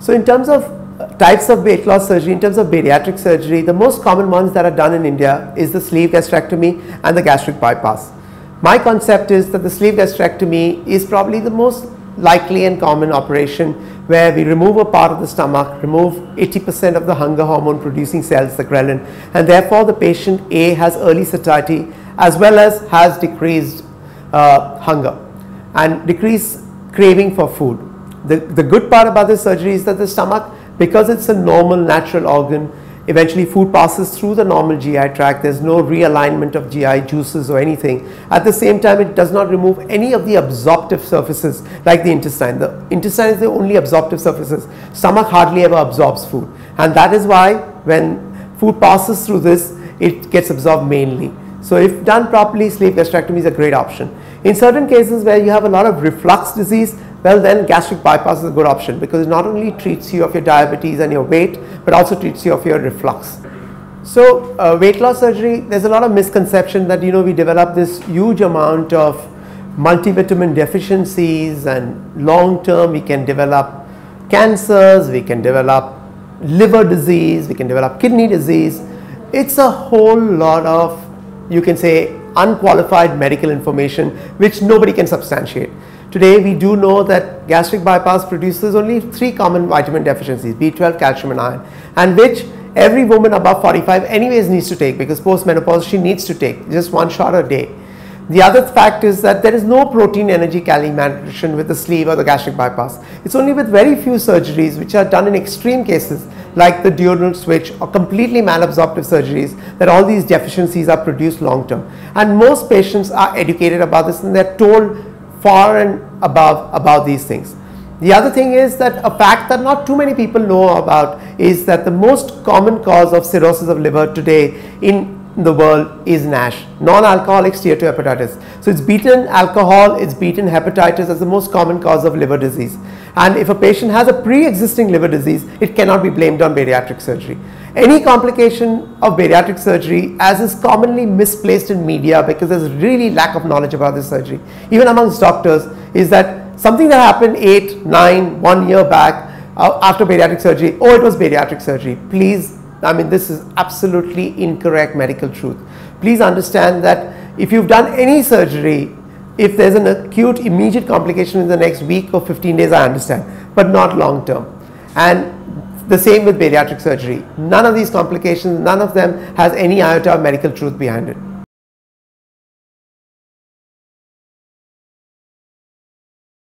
So in terms of uh, types of weight loss surgery, in terms of bariatric surgery, the most common ones that are done in India is the sleeve gastrectomy and the gastric bypass. My concept is that the sleeve gastrectomy is probably the most likely and common operation where we remove a part of the stomach, remove 80% of the hunger hormone producing cells, the ghrelin, and therefore the patient A has early satiety as well as has decreased uh, hunger and decreased craving for food. The, the good part about this surgery is that the stomach, because it's a normal natural organ, eventually food passes through the normal GI tract. There's no realignment of GI juices or anything. At the same time, it does not remove any of the absorptive surfaces like the intestine. The intestine is the only absorptive surfaces. Stomach hardly ever absorbs food. And that is why when food passes through this, it gets absorbed mainly. So if done properly, sleeve gastrectomy is a great option. In certain cases where you have a lot of reflux disease, well then gastric bypass is a good option because it not only treats you of your diabetes and your weight, but also treats you of your reflux. So uh, weight loss surgery, there's a lot of misconception that you know we develop this huge amount of multivitamin deficiencies and long term we can develop cancers, we can develop liver disease, we can develop kidney disease. It's a whole lot of you can say unqualified medical information which nobody can substantiate. Today we do know that gastric bypass produces only three common vitamin deficiencies B12, calcium and iron and which every woman above 45 anyways needs to take because post menopause she needs to take just one shot a day. The other fact is that there is no protein energy malnutrition with the sleeve or the gastric bypass. It's only with very few surgeries which are done in extreme cases like the duodenal switch or completely malabsorptive surgeries that all these deficiencies are produced long term. And most patients are educated about this and they're told far and above about these things. The other thing is that a fact that not too many people know about is that the most common cause of cirrhosis of liver today in the world is NASH, non-alcoholic steatohepatitis. So it's beaten alcohol, it's beaten hepatitis as the most common cause of liver disease. And if a patient has a pre-existing liver disease, it cannot be blamed on bariatric surgery. Any complication of bariatric surgery, as is commonly misplaced in media because there's really lack of knowledge about this surgery, even amongst doctors, is that something that happened 8, 9, 1 year back uh, after bariatric surgery, oh it was bariatric surgery. Please I mean, this is absolutely incorrect medical truth. Please understand that if you've done any surgery, if there's an acute immediate complication in the next week or 15 days, I understand, but not long term. And the same with bariatric surgery. None of these complications, none of them has any iota of medical truth behind it.